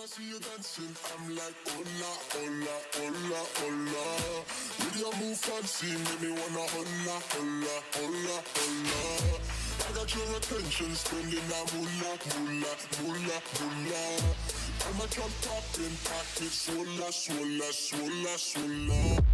I see you dancing, I'm like, hola, hola, hola, hola. With your move fancy, make me wanna hola, hola, hola, hola. I got your attention, spending a moolah, moolah, moolah, moolah. I'm a top popping pockets, swalla, swalla, swalla, swalla.